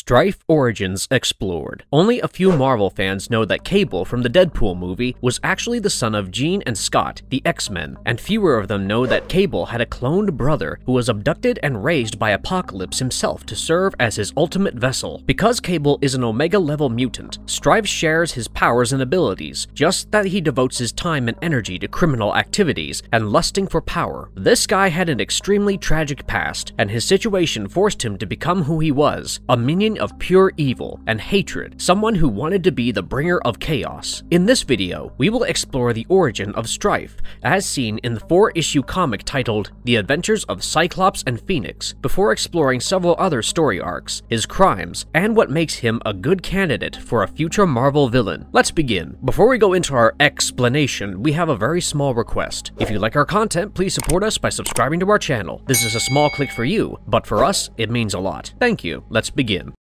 Stryfe Origins Explored. Only a few Marvel fans know that Cable from the Deadpool movie was actually the son of Jean and Scott, the X-Men, and fewer of them know that Cable had a cloned brother who was abducted and raised by Apocalypse himself to serve as his ultimate vessel. Because Cable is an Omega-level mutant, Stryfe shares his powers and abilities, just that he devotes his time and energy to criminal activities and lusting for power. This guy had an extremely tragic past, and his situation forced him to become who he was, a of pure evil and hatred, someone who wanted to be the bringer of chaos. In this video, we will explore the origin of Stryfe, as seen in the four-issue comic titled The Adventures of Cyclops and Phoenix, before exploring several other story arcs, his crimes, and what makes him a good candidate for a future Marvel villain. Let's begin. Before we go into our explanation, we have a very small request. If you like our content, please support us by subscribing to our channel. This is a small click for you, but for us, it means a lot. Thank you. Let's begin.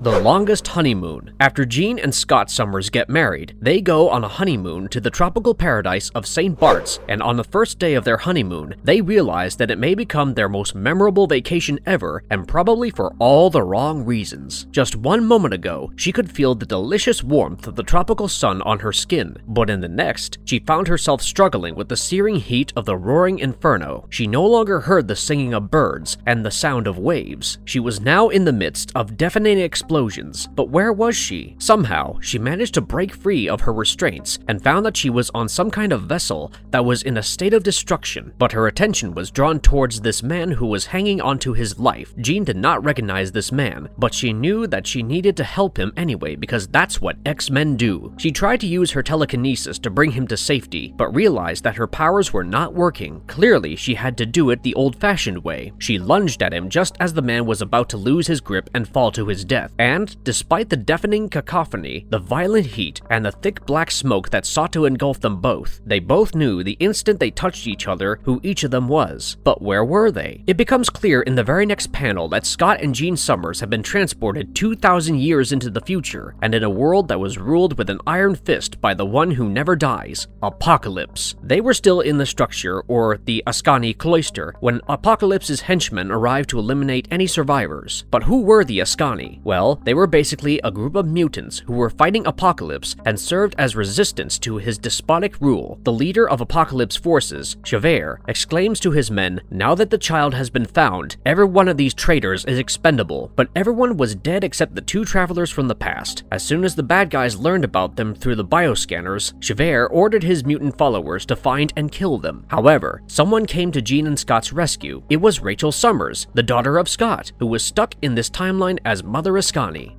The longest honeymoon. After Jean and Scott Summers get married, they go on a honeymoon to the tropical paradise of St. Bart's, and on the first day of their honeymoon, they realize that it may become their most memorable vacation ever, and probably for all the wrong reasons. Just one moment ago, she could feel the delicious warmth of the tropical sun on her skin, but in the next, she found herself struggling with the searing heat of the roaring inferno. She no longer heard the singing of birds and the sound of waves. She was now in the midst of deafening explosions, but where was she? Somehow, she managed to break free of her restraints and found that she was on some kind of vessel that was in a state of destruction, but her attention was drawn towards this man who was hanging onto his life. Jean did not recognize this man, but she knew that she needed to help him anyway because that's what X-Men do. She tried to use her telekinesis to bring him to safety, but realized that her powers were not working. Clearly, she had to do it the old-fashioned way. She lunged at him just as the man was about to lose his grip and fall to his death and despite the deafening cacophony, the violent heat, and the thick black smoke that sought to engulf them both, they both knew the instant they touched each other who each of them was. But where were they? It becomes clear in the very next panel that Scott and Jean Summers have been transported 2,000 years into the future, and in a world that was ruled with an iron fist by the one who never dies, Apocalypse. They were still in the structure, or the Askani Cloister, when Apocalypse's henchmen arrived to eliminate any survivors. But who were the Askani? Well, well, they were basically a group of mutants who were fighting Apocalypse and served as resistance to his despotic rule. The leader of Apocalypse forces, Ch'vayre, exclaims to his men, now that the child has been found, every one of these traitors is expendable, but everyone was dead except the two travelers from the past. As soon as the bad guys learned about them through the bioscanners, Ch'vayre ordered his mutant followers to find and kill them. However, someone came to Jean and Scott's rescue. It was Rachel Summers, the daughter of Scott, who was stuck in this timeline as Mother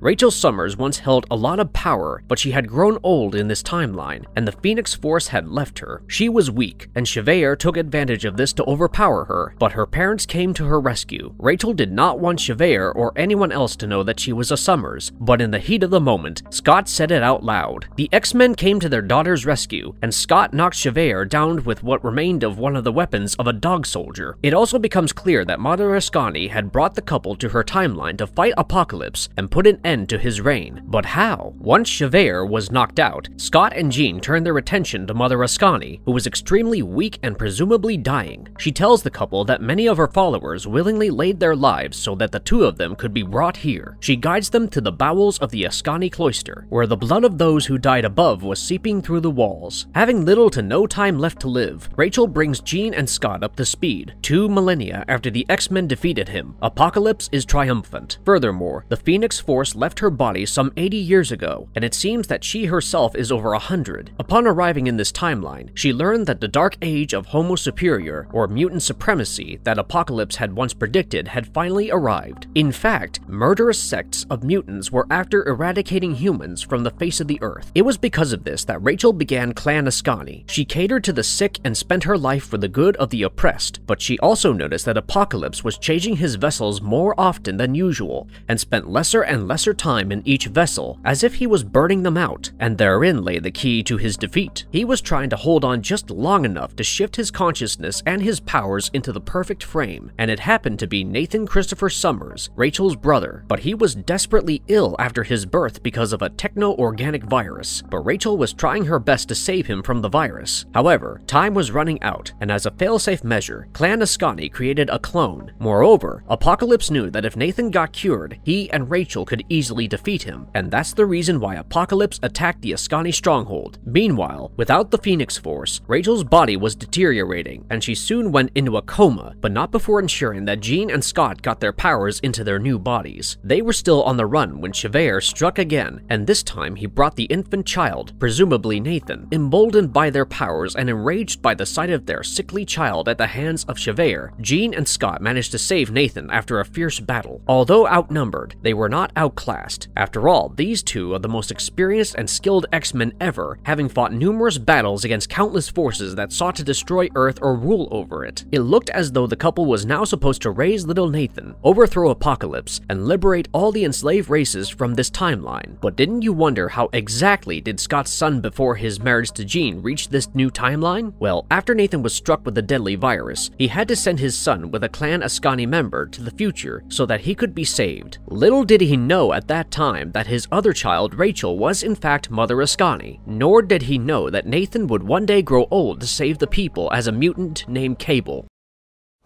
Rachel Summers once held a lot of power, but she had grown old in this timeline, and the Phoenix Force had left her. She was weak, and Ch'vayre took advantage of this to overpower her, but her parents came to her rescue. Rachel did not want Ch'vayre or anyone else to know that she was a Summers, but in the heat of the moment, Scott said it out loud. The X-Men came to their daughter's rescue, and Scott knocked Ch'vayre down with what remained of one of the weapons of a dog soldier. It also becomes clear that Mother Askani had brought the couple to her timeline to fight Apocalypse and put an end to his reign. But how? Once Ch'vayre was knocked out, Scott and Jean turn their attention to Mother Askani, who was extremely weak and presumably dying. She tells the couple that many of her followers willingly laid their lives so that the two of them could be brought here. She guides them to the bowels of the Askani cloister, where the blood of those who died above was seeping through the walls. Having little to no time left to live, Rachel brings Jean and Scott up to speed, two millennia after the X-Men defeated him. Apocalypse is triumphant. Furthermore, the Phoenix Force left her body some 80 years ago, and it seems that she herself is over 100. Upon arriving in this timeline, she learned that the dark age of Homo Superior, or mutant supremacy, that Apocalypse had once predicted had finally arrived. In fact, murderous sects of mutants were after eradicating humans from the face of the earth. It was because of this that Rachel began Clan Askani. She catered to the sick and spent her life for the good of the oppressed, but she also noticed that Apocalypse was changing his vessels more often than usual, and spent lesser and lesser time in each vessel, as if he was burning them out, and therein lay the key to his defeat. He was trying to hold on just long enough to shift his consciousness and his powers into the perfect frame, and it happened to be Nathan Christopher Summers, Rachel's brother, but he was desperately ill after his birth because of a techno-organic virus, but Rachel was trying her best to save him from the virus. However, time was running out, and as a failsafe measure, Clan Askani created a clone. Moreover, Apocalypse knew that if Nathan got cured, he and Rachel Rachel could easily defeat him, and that's the reason why Apocalypse attacked the Askani stronghold. Meanwhile, without the Phoenix Force, Rachel's body was deteriorating, and she soon went into a coma, but not before ensuring that Jean and Scott got their powers into their new bodies. They were still on the run when Ch'vayre struck again, and this time he brought the infant child, presumably Nathan. Emboldened by their powers and enraged by the sight of their sickly child at the hands of Ch'vayre, Jean and Scott managed to save Nathan after a fierce battle. Although outnumbered, they were not outclassed. After all, these two are the most experienced and skilled X-Men ever, having fought numerous battles against countless forces that sought to destroy Earth or rule over it. It looked as though the couple was now supposed to raise little Nathan, overthrow Apocalypse, and liberate all the enslaved races from this timeline. But didn't you wonder how exactly did Scott's son before his marriage to Jean reach this new timeline? Well, after Nathan was struck with the deadly virus, he had to send his son with a Clan Askani member to the future so that he could be saved. Little did he know at that time that his other child, Rachel, was in fact Mother Askani, nor did he know that Nathan would one day grow old to save the people as a mutant named Cable.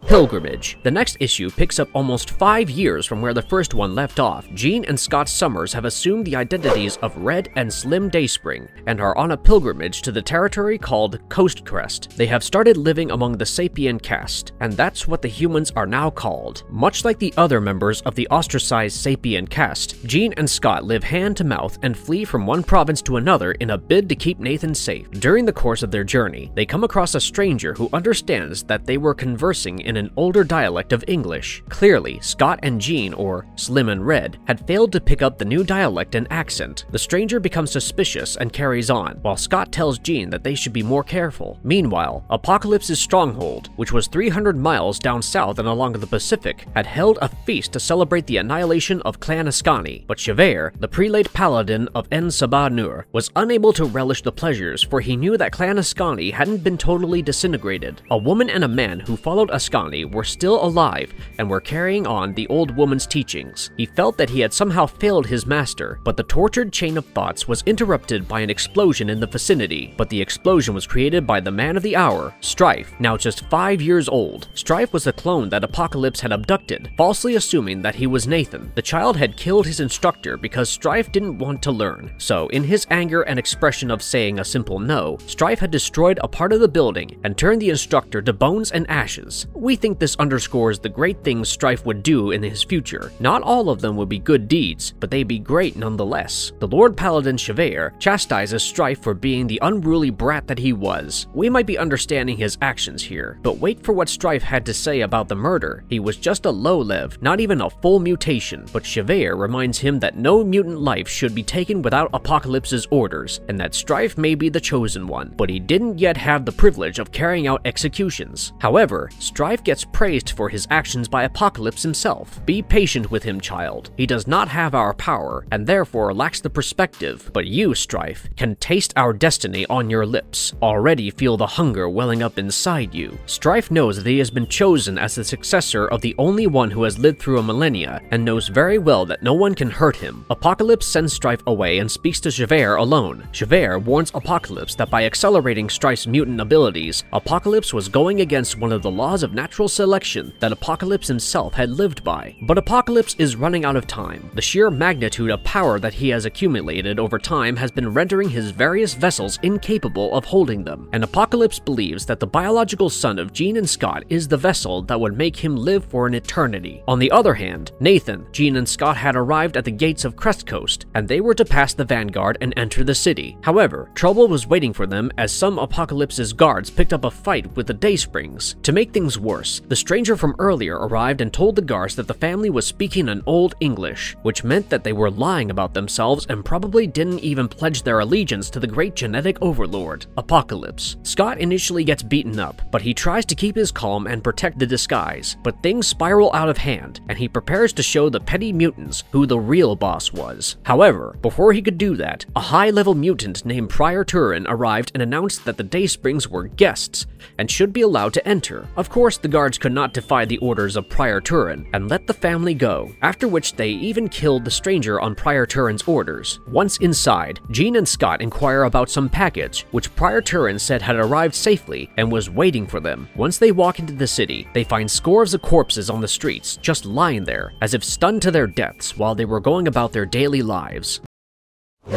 Pilgrimage. The next issue picks up almost five years from where the first one left off. Jean and Scott Summers have assumed the identities of Red and Slim Dayspring and are on a pilgrimage to the territory called Coast Crest. They have started living among the Sapien caste, and that's what the humans are now called. Much like the other members of the ostracized Sapien caste, Jean and Scott live hand to mouth and flee from one province to another in a bid to keep Nathan safe. During the course of their journey, they come across a stranger who understands that they were conversing in an older dialect of English. Clearly, Scott and Jean, or Slim and Red, had failed to pick up the new dialect and accent. The stranger becomes suspicious and carries on, while Scott tells Jean that they should be more careful. Meanwhile, Apocalypse's stronghold, which was 300 miles down south and along the Pacific, had held a feast to celebrate the annihilation of Clan Askani, but Ch'vayre, the prelate paladin of En Sabah Nur, was unable to relish the pleasures for he knew that Clan Askani hadn't been totally disintegrated. A woman and a man who followed Were still alive and were carrying on the old woman's teachings. He felt that he had somehow failed his master, but the tortured chain of thoughts was interrupted by an explosion in the vicinity. But the explosion was created by the man of the hour, Stryfe, now just five years old. Stryfe was the clone that Apocalypse had abducted, falsely assuming that he was Nathan. The child had killed his instructor because Stryfe didn't want to learn. So, in his anger and expression of saying a simple no, Stryfe had destroyed a part of the building and turned the instructor to bones and ashes. We think this underscores the great things Stryfe would do in his future. Not all of them would be good deeds, but they'd be great nonetheless. The Lord Paladin Ch'vayre chastises Stryfe for being the unruly brat that he was. We might be understanding his actions here, but wait for what Stryfe had to say about the murder. He was just a low-lev, not even a full mutation, but Ch'vayre reminds him that no mutant life should be taken without Apocalypse's orders, and that Stryfe may be the chosen one, but he didn't yet have the privilege of carrying out executions. However, Stryfe gets praised for his actions by Apocalypse himself. Be patient with him, child. He does not have our power, and therefore lacks the perspective, but you, Stryfe, can taste our destiny on your lips. Already feel the hunger welling up inside you. Stryfe knows that he has been chosen as the successor of the only one who has lived through a millennia, and knows very well that no one can hurt him. Apocalypse sends Stryfe away and speaks to Ch'vayre alone. Ch'vayre warns Apocalypse that by accelerating Stryfe's mutant abilities, Apocalypse was going against one of the laws of natural selection that Apocalypse himself had lived by. But Apocalypse is running out of time. The sheer magnitude of power that he has accumulated over time has been rendering his various vessels incapable of holding them, and Apocalypse believes that the biological son of Jean and Scott is the vessel that would make him live for an eternity. On the other hand, Nathan, Jean and Scott had arrived at the gates of Crest Coast, and they were to pass the Vanguard and enter the city. However, trouble was waiting for them as some Apocalypse's guards picked up a fight with the Daysprings. To make things worse, the stranger from earlier arrived and told the guards that the family was speaking an Old English, which meant that they were lying about themselves and probably didn't even pledge their allegiance to the great genetic overlord, Apocalypse. Scott initially gets beaten up, but he tries to keep his calm and protect the disguise, but things spiral out of hand, and he prepares to show the petty mutants who the real boss was. However, before he could do that, a high-level mutant named Prior Turin arrived and announced that the Daysprings were guests and should be allowed to enter. Of course, the guards could not defy the orders of Prior Turin and let the family go, after which they even killed the stranger on Prior Turin's orders. Once inside, Jean and Scott inquire about some package, which Prior Turin said had arrived safely and was waiting for them. Once they walk into the city, they find scores of corpses on the streets, just lying there, as if stunned to their deaths while they were going about their daily lives.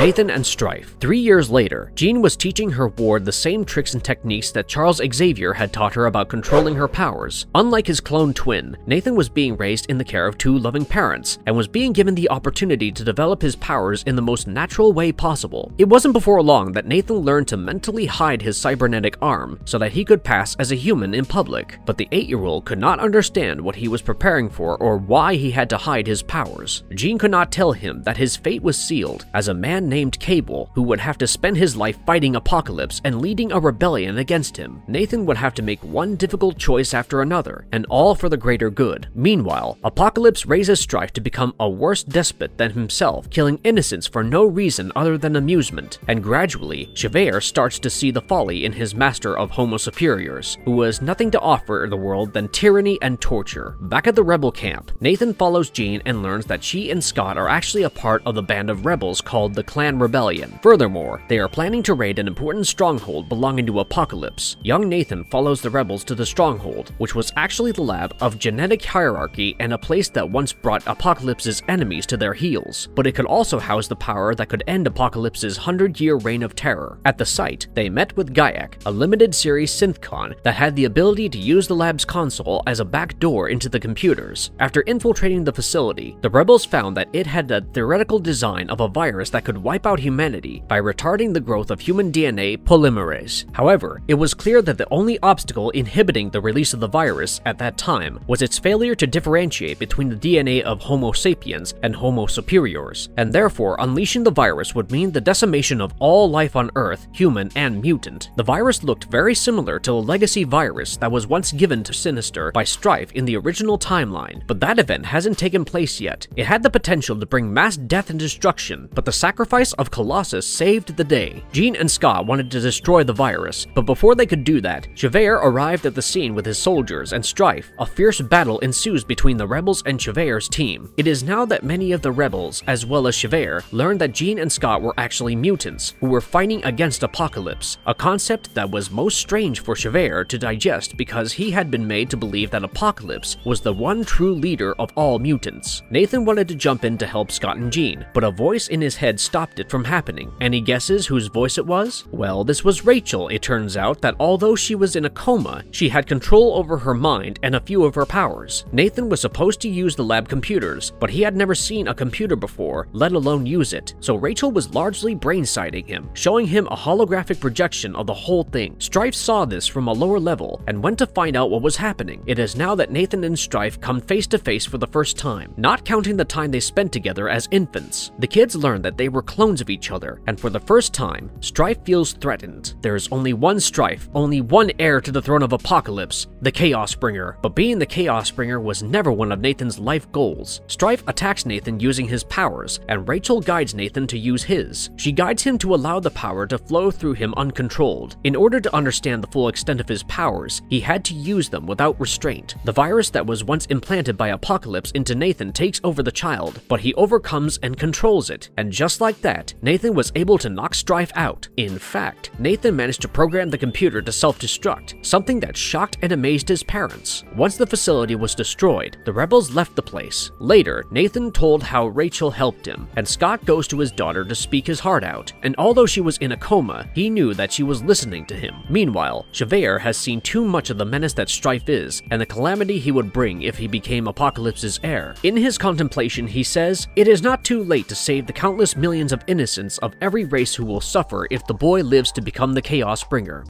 Nathan and Stryfe. Three years later, Jean was teaching her ward the same tricks and techniques that Charles Xavier had taught her about controlling her powers. Unlike his clone twin, Nathan was being raised in the care of two loving parents and was being given the opportunity to develop his powers in the most natural way possible. It wasn't before long that Nathan learned to mentally hide his cybernetic arm so that he could pass as a human in public, but the 8-year-old could not understand what he was preparing for or why he had to hide his powers. Jean could not tell him that his fate was sealed as a man man named Cable, who would have to spend his life fighting Apocalypse and leading a rebellion against him. Nathan would have to make one difficult choice after another, and all for the greater good. Meanwhile, Apocalypse raises Stryfe to become a worse despot than himself, killing innocents for no reason other than amusement, and gradually, Ch'vayre starts to see the folly in his master of Homo Superiors, who has nothing to offer the world than tyranny and torture. Back at the rebel camp, Nathan follows Jean and learns that she and Scott are actually a part of the band of rebels called the Clan Rebellion. Furthermore, they are planning to raid an important stronghold belonging to Apocalypse. Young Nathan follows the rebels to the stronghold, which was actually the lab of genetic hierarchy and a place that once brought Apocalypse's enemies to their heels, but it could also house the power that could end Apocalypse's 100-year reign of terror. At the site, they met with Gaiac, a limited series synthcon that had the ability to use the lab's console as a back door into the computers. After infiltrating the facility, the rebels found that it had a theoretical design of a virus that could wipe out humanity by retarding the growth of human DNA polymerase. However, it was clear that the only obstacle inhibiting the release of the virus at that time was its failure to differentiate between the DNA of Homo sapiens and Homo superiors, and therefore unleashing the virus would mean the decimation of all life on Earth, human and mutant. The virus looked very similar to a legacy virus that was once given to Sinister by Stryfe in the original timeline, but that event hasn't taken place yet. It had the potential to bring mass death and destruction, but the sacrifice of Colossus saved the day. Jean and Scott wanted to destroy the virus, but before they could do that, Ch'vayre arrived at the scene with his soldiers and Stryfe. A fierce battle ensues between the rebels and Ch'vayre's team. It is now that many of the rebels, as well as Ch'vayre, learned that Jean and Scott were actually mutants who were fighting against Apocalypse, a concept that was most strange for Ch'vayre to digest because he had been made to believe that Apocalypse was the one true leader of all mutants. Nathan wanted to jump in to help Scott and Jean, but a voice in his head stopped it from happening. Any guesses whose voice it was? Well, this was Rachel. It turns out that although she was in a coma, she had control over her mind and a few of her powers. Nathan was supposed to use the lab computers, but he had never seen a computer before, let alone use it, so Rachel was largely brainsiding him, showing him a holographic projection of the whole thing. Stryfe saw this from a lower level and went to find out what was happening. It is now that Nathan and Stryfe come face to face for the first time, not counting the time they spent together as infants. The kids learned that they were clones of each other, and for the first time, Stryfe feels threatened. There is only one Stryfe, only one heir to the throne of Apocalypse, the Chaos Bringer. But being the Chaos Bringer was never one of Nathan's life goals. Stryfe attacks Nathan using his powers, and Rachel guides Nathan to use his. She guides him to allow the power to flow through him uncontrolled. In order to understand the full extent of his powers, he had to use them without restraint. The virus that was once implanted by Apocalypse into Nathan takes over the child, but he overcomes and controls it. And just like that, Nathan was able to knock Stryfe out. In fact, Nathan managed to program the computer to self-destruct, something that shocked and amazed his parents. Once the facility was destroyed, the rebels left the place. Later, Nathan told how Rachel helped him, and Scott goes to his daughter to speak his heart out, and although she was in a coma, he knew that she was listening to him. Meanwhile, Ch'vayre has seen too much of the menace that Stryfe is, and the calamity he would bring if he became Apocalypse's heir. In his contemplation, he says, It is not too late to save the countless millions of innocents of every race who will suffer if the boy lives to become the Chaos Bringer.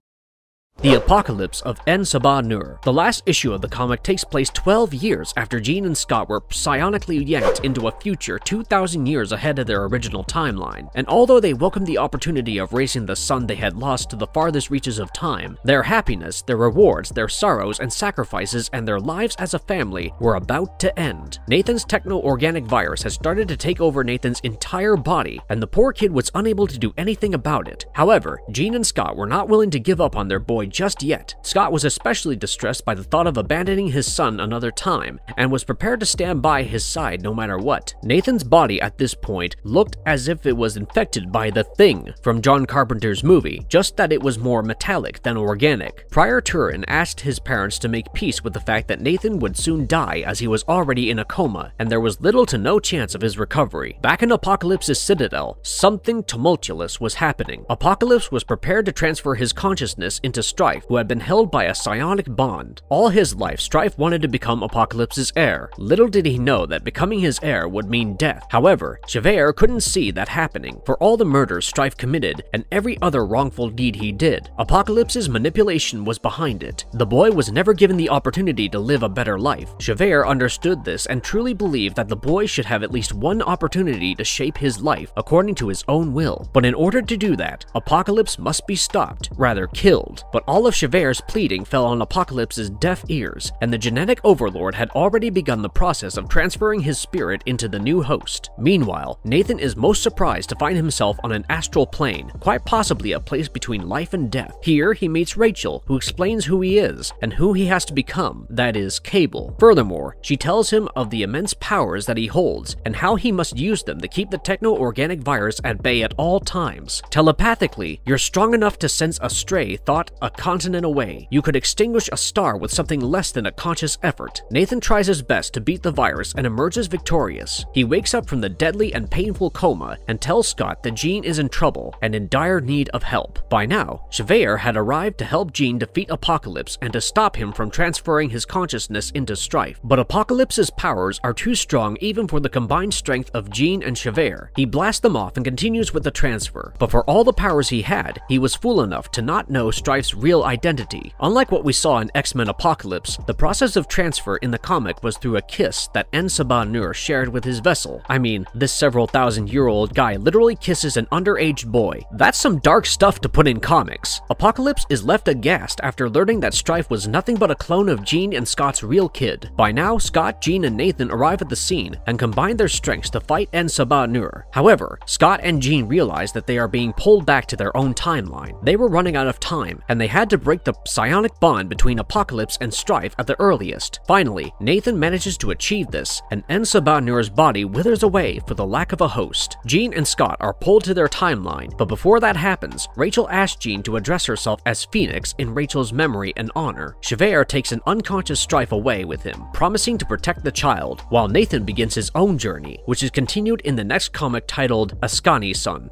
The Apocalypse of En Sabah Nur. The last issue of the comic takes place 12 years after Jean and Scott were psionically yanked into a future 2,000 years ahead of their original timeline, and although they welcomed the opportunity of raising the son they had lost to the farthest reaches of time, their happiness, their rewards, their sorrows and sacrifices, and their lives as a family were about to end. Nathan's techno-organic virus had started to take over Nathan's entire body, and the poor kid was unable to do anything about it. However, Jean and Scott were not willing to give up on their boy just yet. Scott was especially distressed by the thought of abandoning his son another time, and was prepared to stand by his side no matter what. Nathan's body at this point looked as if it was infected by the Thing from John Carpenter's movie, just that it was more metallic than organic. Prior Turin asked his parents to make peace with the fact that Nathan would soon die as he was already in a coma, and there was little to no chance of his recovery. Back in Apocalypse's citadel, something tumultuous was happening. Apocalypse was prepared to transfer his consciousness into Stryfe, who had been held by a psionic bond. All his life, Stryfe wanted to become Apocalypse's heir. Little did he know that becoming his heir would mean death. However, Ch'vayre couldn't see that happening. For all the murders Stryfe committed and every other wrongful deed he did, Apocalypse's manipulation was behind it. The boy was never given the opportunity to live a better life. Ch'vayre understood this and truly believed that the boy should have at least one opportunity to shape his life according to his own will. But in order to do that, Apocalypse must be stopped, rather killed. But all of Ch'vayre's pleading fell on Apocalypse's deaf ears, and the genetic overlord had already begun the process of transferring his spirit into the new host. Meanwhile, Nathan is most surprised to find himself on an astral plane, quite possibly a place between life and death. Here, he meets Rachel, who explains who he is and who he has to become, that is, Cable. Furthermore, she tells him of the immense powers that he holds and how he must use them to keep the techno-organic virus at bay at all times. Telepathically, you're strong enough to sense a stray thought a continent away. You could extinguish a star with something less than a conscious effort. Nathan tries his best to beat the virus and emerges victorious. He wakes up from the deadly and painful coma and tells Scott that Jean is in trouble and in dire need of help. By now, Ch'vayre had arrived to help Jean defeat Apocalypse and to stop him from transferring his consciousness into Stryfe. But Apocalypse's powers are too strong even for the combined strength of Jean and Ch'vayre. He blasts them off and continues with the transfer. But for all the powers he had, he was fool enough to not know Stryfe's real identity. Unlike what we saw in X-Men Apocalypse, the process of transfer in the comic was through a kiss that En-Sabah Nur shared with his vessel. I mean, this several thousand year old guy literally kisses an underage boy. That's some dark stuff to put in comics. Apocalypse is left aghast after learning that Stryfe was nothing but a clone of Jean and Scott's real kid. By now, Scott, Jean, and Nathan arrive at the scene and combine their strengths to fight En-Sabah Nur. However, Scott and Jean realize that they are being pulled back to their own timeline. They were running out of time, and they had to break the psionic bond between Apocalypse and Stryfe at the earliest. Finally, Nathan manages to achieve this, and En-Sabah body withers away for the lack of a host. Jean and Scott are pulled to their timeline, but before that happens, Rachel asks Jean to address herself as Phoenix in Rachel's memory and honor. Ch'vayre takes an unconscious Stryfe away with him, promising to protect the child, while Nathan begins his own journey, which is continued in the next comic titled Askani's Son.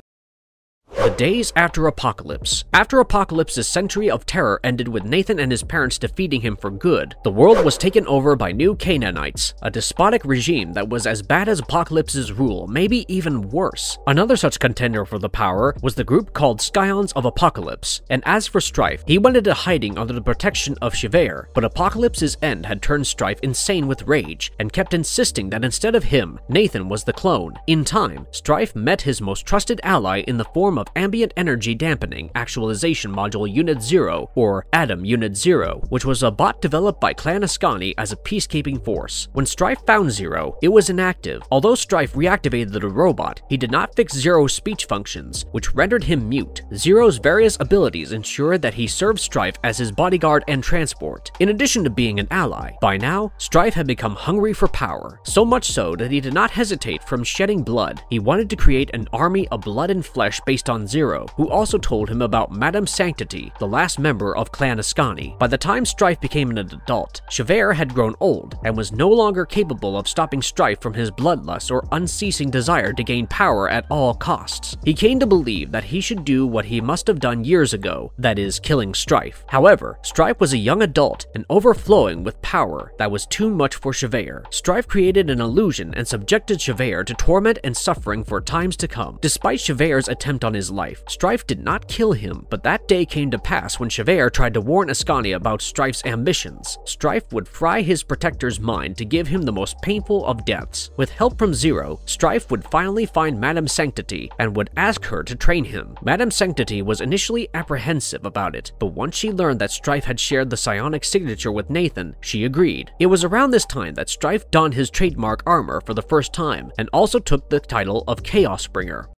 The days after Apocalypse. After Apocalypse's century of terror ended with Nathan and his parents defeating him for good, the world was taken over by new Canaanites, a despotic regime that was as bad as Apocalypse's rule, maybe even worse. Another such contender for the power was the group called Scions of Apocalypse, and as for Stryfe, he went into hiding under the protection of Ch'vayre, but Apocalypse's end had turned Stryfe insane with rage, and kept insisting that instead of him, Nathan was the clone. In time, Stryfe met his most trusted ally in the form of Ambient Energy Dampening Actualization Module Unit 0, or ADAM Unit 0, which was a bot developed by Clan Askani as a peacekeeping force. When Stryfe found Zero, it was inactive. Although Stryfe reactivated the robot, he did not fix Zero's speech functions, which rendered him mute. Zero's various abilities ensured that he served Stryfe as his bodyguard and transport, in addition to being an ally. By now, Stryfe had become hungry for power, so much so that he did not hesitate from shedding blood. He wanted to create an army of blood and flesh based on Zero, who also told him about Madame Sanctity, the last member of Clan Askani. By the time Stryfe became an adult, Ch'vayre had grown old and was no longer capable of stopping Stryfe from his bloodlust or unceasing desire to gain power at all costs. He came to believe that he should do what he must have done years ago, that is, killing Stryfe. However, Stryfe was a young adult and overflowing with power that was too much for Ch'vayre. Stryfe created an illusion and subjected Ch'vayre to torment and suffering for times to come. Despite Ch'vayre's attempt on his life, Stryfe did not kill him, but that day came to pass when Ch'vayre tried to warn Askani about Stryfe's ambitions. Stryfe would fry his protector's mind to give him the most painful of deaths. With help from Zero, Stryfe would finally find Madame Sanctity and would ask her to train him. Madame Sanctity was initially apprehensive about it, but once she learned that Stryfe had shared the psionic signature with Nathan, she agreed. It was around this time that Stryfe donned his trademark armor for the first time and also took the title of Chaos Bringer.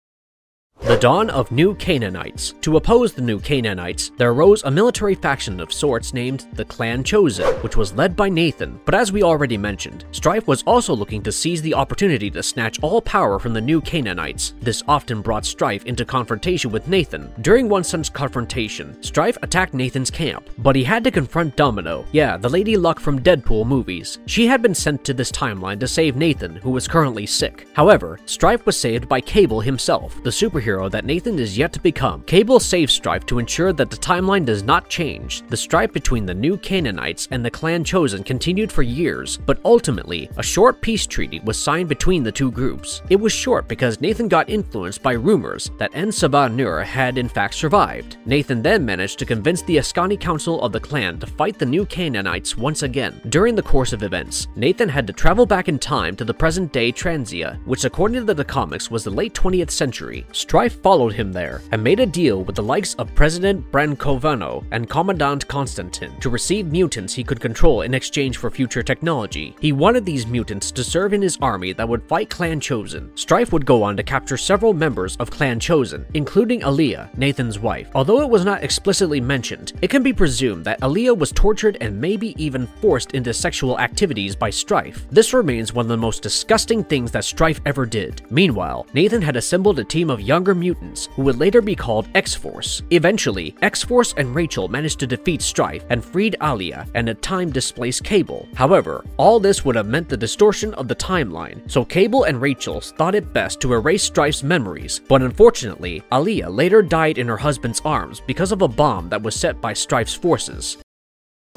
The dawn of New Canaanites. To oppose the New Canaanites, there arose a military faction of sorts named the Clan Chosen, which was led by Nathan. But as we already mentioned, Stryfe was also looking to seize the opportunity to snatch all power from the New Canaanites. This often brought Stryfe into confrontation with Nathan. During one such confrontation, Stryfe attacked Nathan's camp, but he had to confront Domino, yeah, the Lady Luck from Deadpool movies. She had been sent to this timeline to save Nathan, who was currently sick. However, Stryfe was saved by Cable himself, the superhero that Nathan is yet to become. Cable saves Stryfe to ensure that the timeline does not change. The strife between the new Canaanites and the clan chosen continued for years, but ultimately, a short peace treaty was signed between the two groups. It was short because Nathan got influenced by rumors that En Sabah Nur had in fact survived. Nathan then managed to convince the Askani Council of the clan to fight the new Canaanites once again. During the course of events, Nathan had to travel back in time to the present day Transia, which according to the comics was the late 20th century. Stryfe followed him there and made a deal with the likes of President Brancovano and Commandant Constantin to receive mutants he could control in exchange for future technology. He wanted these mutants to serve in his army that would fight Clan Chosen. Stryfe would go on to capture several members of Clan Chosen, including Aliya, Nathan's wife. Although it was not explicitly mentioned, it can be presumed that Aliya was tortured and maybe even forced into sexual activities by Stryfe. This remains one of the most disgusting things that Stryfe ever did. Meanwhile, Nathan had assembled a team of younger mutants who would later be called X-Force. Eventually, X-Force and Rachel managed to defeat Stryfe and freed Aliya and at time displaced Cable. However, all this would have meant the distortion of the timeline, so Cable and Rachel thought it best to erase Stryfe's memories, but unfortunately, Aliya later died in her husband's arms because of a bomb that was set by Stryfe's forces.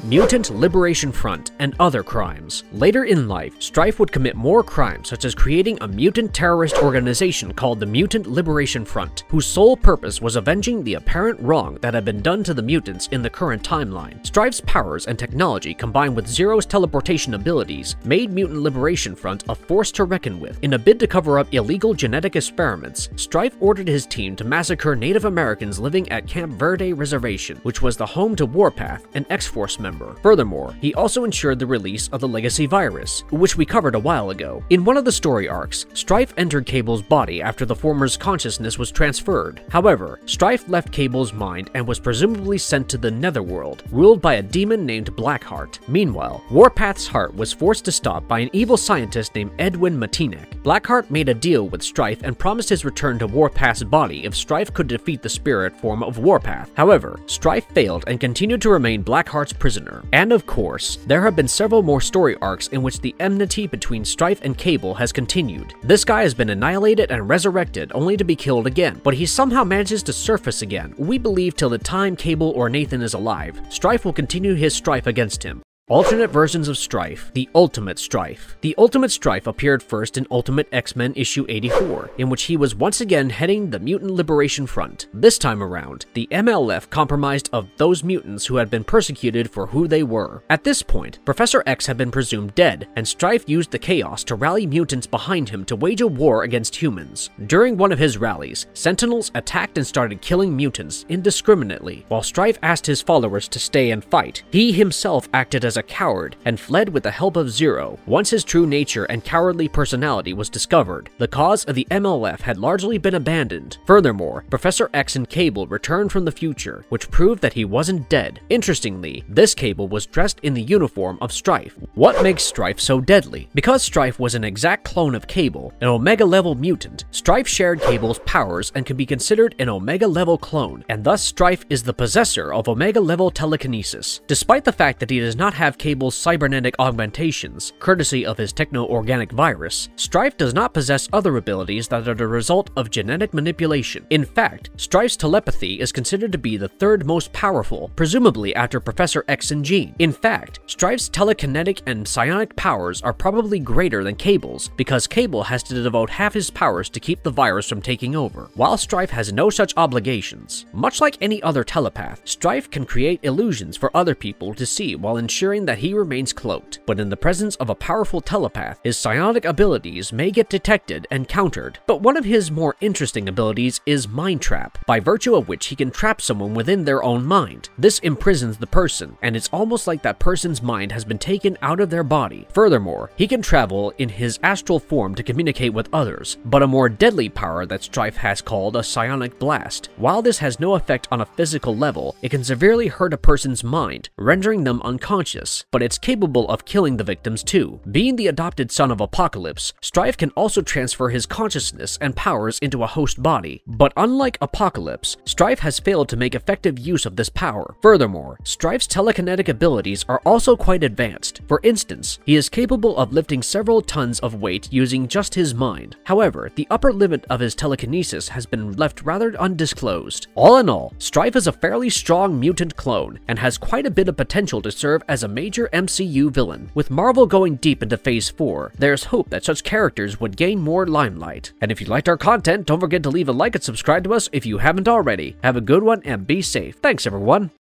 Mutant Liberation Front, and other crimes. Later in life, Stryfe would commit more crimes such as creating a mutant terrorist organization called the Mutant Liberation Front, whose sole purpose was avenging the apparent wrong that had been done to the mutants in the current timeline. Stryfe's powers and technology combined with Zero's teleportation abilities made Mutant Liberation Front a force to reckon with. In a bid to cover up illegal genetic experiments, Stryfe ordered his team to massacre Native Americans living at Camp Verde Reservation, which was the home to Warpath, an X-Force member member. Furthermore, he also ensured the release of the Legacy virus, which we covered a while ago. In one of the story arcs, Stryfe entered Cable's body after the former's consciousness was transferred. However, Stryfe left Cable's mind and was presumably sent to the Netherworld, ruled by a demon named Blackheart. Meanwhile, Warpath's heart was forced to stop by an evil scientist named Edwin Martynec. Blackheart made a deal with Stryfe and promised his return to Warpath's body if Stryfe could defeat the spirit form of Warpath. However, Stryfe failed and continued to remain Blackheart's prisoner prisoner. And of course, there have been several more story arcs in which the enmity between Stryfe and Cable has continued. This guy has been annihilated and resurrected only to be killed again, but he somehow manages to surface again. We believe till the time Cable or Nathan is alive, Stryfe will continue his strife against him. Alternate versions of Stryfe, the Ultimate Stryfe. The Ultimate Stryfe appeared first in Ultimate X-Men issue 84, in which he was once again heading the Mutant Liberation Front. This time around, the MLF compromised of those mutants who had been persecuted for who they were. At this point, Professor X had been presumed dead, and Stryfe used the chaos to rally mutants behind him to wage a war against humans. During one of his rallies, Sentinels attacked and started killing mutants indiscriminately. While Stryfe asked his followers to stay and fight, he himself acted as a coward and fled with the help of Zero. Once his true nature and cowardly personality was discovered, the cause of the MLF had largely been abandoned. Furthermore, Professor X and Cable returned from the future, which proved that he wasn't dead. Interestingly, this Cable was dressed in the uniform of Stryfe. What makes Stryfe so deadly? Because Stryfe was an exact clone of Cable, an Omega level mutant, Stryfe shared Cable's powers and can be considered an Omega level clone, and thus Stryfe is the possessor of Omega level telekinesis. Despite the fact that he does not have have Cable's cybernetic augmentations, courtesy of his techno-organic virus, Stryfe does not possess other abilities that are the result of genetic manipulation. In fact, Stryfe's telepathy is considered to be the third most powerful, presumably after Professor X and Jean. In fact, Stryfe's telekinetic and psionic powers are probably greater than Cable's, because Cable has to devote half his powers to keep the virus from taking over, while Stryfe has no such obligations. Much like any other telepath, Stryfe can create illusions for other people to see while ensuring that he remains cloaked. But in the presence of a powerful telepath, his psionic abilities may get detected and countered. But one of his more interesting abilities is Mind Trap, by virtue of which he can trap someone within their own mind. This imprisons the person, and it's almost like that person's mind has been taken out of their body. Furthermore, he can travel in his astral form to communicate with others, but a more deadly power that Stryfe has called a psionic blast. While this has no effect on a physical level, it can severely hurt a person's mind, rendering them unconscious, but it's capable of killing the victims too. Being the adopted son of Apocalypse, Stryfe can also transfer his consciousness and powers into a host body, but unlike Apocalypse, Stryfe has failed to make effective use of this power. Furthermore, Stryfe's telekinetic abilities are also quite advanced. For instance, he is capable of lifting several tons of weight using just his mind. However, the upper limit of his telekinesis has been left rather undisclosed. All in all, Stryfe is a fairly strong mutant clone and has quite a bit of potential to serve as a major MCU villain. With Marvel going deep into Phase 4, there's hope that such characters would gain more limelight. And if you liked our content, don't forget to leave a like and subscribe to us if you haven't already. Have a good one and be safe. Thanks everyone.